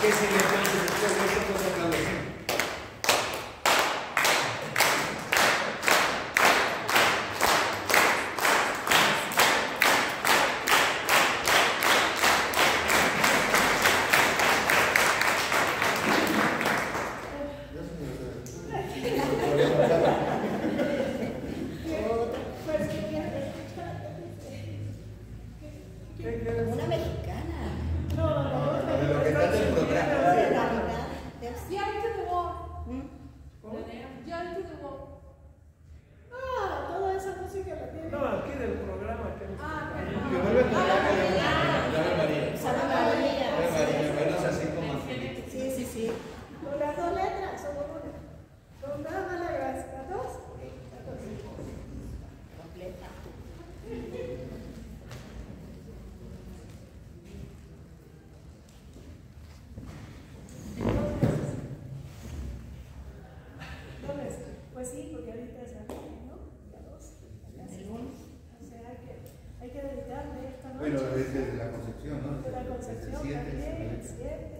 ¿Qué se le puede después what Pues sí, porque ahorita es aquí, ¿no? Ya dos. casi. O sea, hay que, hay que dedicarle esta noche. Bueno, desde la concepción, ¿no? de la Concepción desde el siete, también, el siete. 7,